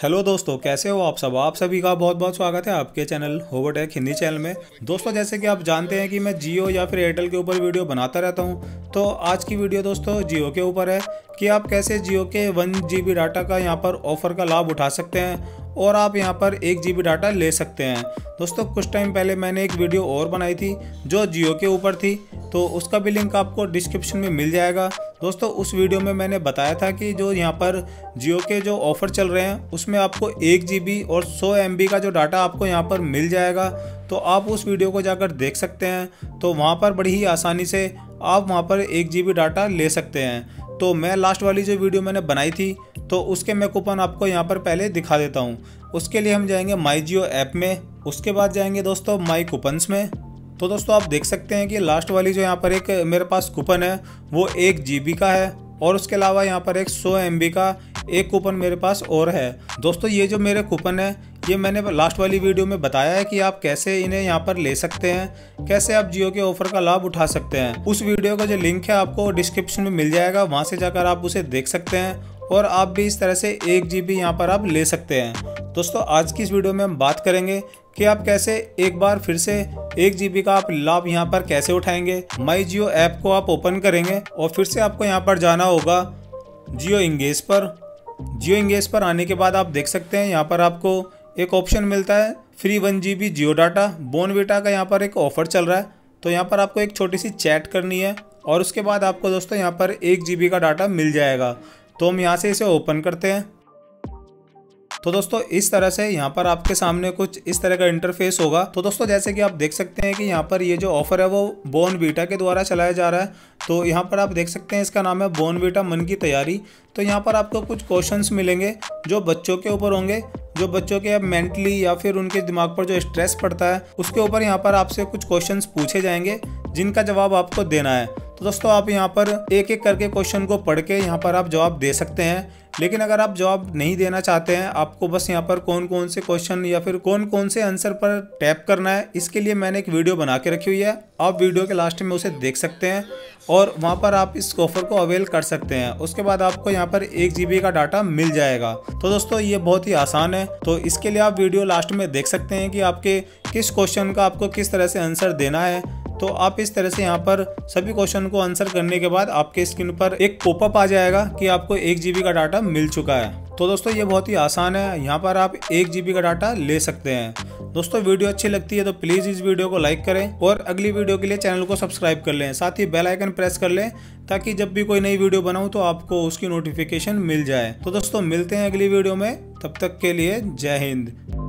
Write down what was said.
Hello दोस्तों, कैसे हो आप सब? आप सभी का बहुत बहुत स्वागत है आपके चैनल होवरटेक हिंदी चैनल में। दोस्तों, जैसे कि आप जानते हैं कि मैं जियो या फिर एयरटेल के ऊपर वीडियो बनाता रहता हूँ तो आज की वीडियो दोस्तों जियो के ऊपर है कि आप कैसे जियो के वन जी डाटा का यहाँ पर ऑफ़र का लाभ उठा सकते हैं और आप यहाँ पर एक जी डाटा ले सकते हैं। दोस्तों, कुछ टाइम पहले मैंने एक वीडियो और बनाई थी जो जियो के ऊपर थी तो उसका भी लिंक आपको डिस्क्रिप्शन में मिल जाएगा। दोस्तों, उस वीडियो में मैंने बताया था कि जो यहाँ पर जियो के जो ऑफ़र चल रहे हैं, उसमें आपको एक जीबी और सौ एम का जो डाटा आपको यहाँ पर मिल जाएगा। तो आप उस वीडियो को जाकर देख सकते हैं। तो वहाँ पर बड़ी ही आसानी से आप वहाँ पर एक जीबी डाटा ले सकते हैं। तो मैं लास्ट वाली जो वीडियो मैंने बनाई थी तो उसके मैं कूपन आपको यहाँ पर पहले दिखा देता हूँ। उसके लिए हम जाएँगे माई जियो ऐप में। उसके बाद जाएँगे दोस्तों माई कूपन्स में। तो दोस्तों आप देख सकते हैं कि लास्ट वाली जो यहाँ पर एक, मेरे पास कूपन है, वो एक जीबी का है और उसके अलावा यहाँ पर एक सौ एम का एक कूपन मेरे पास और है। दोस्तों ये जो मेरे कूपन है, ये मैंने लास्ट वाली वीडियो में बताया है कि आप कैसे इन्हें यहाँ पर ले सकते हैं, कैसे आप जियो के ऑफ़र का लाभ उठा सकते हैं। उस वीडियो का जो लिंक है, आपको डिस्क्रिप्शन में मिल जाएगा, वहाँ से जाकर आप उसे देख सकते हैं और आप भी इस तरह से एक जी बी यहाँ पर आप ले सकते हैं। दोस्तों, आज की इस वीडियो में हम बात करेंगे कि आप कैसे एक बार फिर से एक जीबी का आप लाभ यहाँ पर कैसे उठाएँगे। माई जियो ऐप को आप ओपन करेंगे और फिर से आपको यहाँ पर जाना होगा जियो इंगेज पर। जियो इंगेज पर आने के बाद आप देख सकते हैं यहाँ पर आपको एक ऑप्शन मिलता है, free one GB Jio data. Bournvita का यहाँ पर एक ऑफ़र चल रहा है तो यहाँ पर आपको एक छोटी सी चैट करनी है और उसके बाद आपको दोस्तों यहाँ पर एक जी का डाटा मिल जाएगा। तो हम यहाँ से इसे ओपन करते हैं। तो दोस्तों, इस तरह से यहाँ पर आपके सामने कुछ इस तरह का इंटरफेस होगा। तो दोस्तों, जैसे कि आप देख सकते हैं कि यहाँ पर ये जो ऑफ़र है वो बोन बीटा के द्वारा चलाया जा रहा है। तो यहाँ पर आप देख सकते हैं इसका नाम है बोन बीटा मन की तैयारी। तो यहाँ पर आपको कुछ क्वेश्चंस मिलेंगे जो बच्चों के ऊपर होंगे, जो बच्चों के मेंटली या फिर उनके दिमाग पर जो स्ट्रेस पड़ता है, उसके ऊपर यहाँ पर आपसे कुछ क्वेश्चंस पूछे जाएँगे, जिनका जवाब आपको देना है। तो दोस्तों, आप यहाँ पर एक एक करके क्वेश्चन को पढ़ के यहाँ पर आप जवाब दे सकते हैं। लेकिन अगर आप जवाब नहीं देना चाहते हैं, आपको बस यहाँ पर कौन कौन से क्वेश्चन या फिर कौन कौन से आंसर पर टैप करना है, इसके लिए मैंने एक वीडियो बना के रखी हुई है। आप वीडियो के लास्ट में उसे देख सकते हैं और वहाँ पर आप इस ऑफ़र को अवेल कर सकते हैं। उसके बाद आपको यहाँ पर एक जी का डाटा मिल जाएगा। तो दोस्तों, ये बहुत ही आसान है। तो इसके लिए आप वीडियो लास्ट में देख सकते हैं कि आपके किस क्वेश्चन का आपको किस तरह से आंसर देना है। तो आप इस तरह से यहाँ पर सभी क्वेश्चन को आंसर करने के बाद आपके स्क्रीन पर एक पोपअप आ जाएगा कि आपको एक जीबी का डाटा मिल चुका है। तो दोस्तों, ये बहुत ही आसान है। यहाँ पर आप एक जीबी का डाटा ले सकते हैं। दोस्तों, वीडियो अच्छी लगती है तो प्लीज़ इस वीडियो को लाइक करें और अगली वीडियो के लिए चैनल को सब्सक्राइब कर लें। साथ ही बेल आइकन प्रेस कर लें ताकि जब भी कोई नई वीडियो बनाऊँ तो आपको उसकी नोटिफिकेशन मिल जाए। तो दोस्तों, मिलते हैं अगली वीडियो में। तब तक के लिए जय हिंद।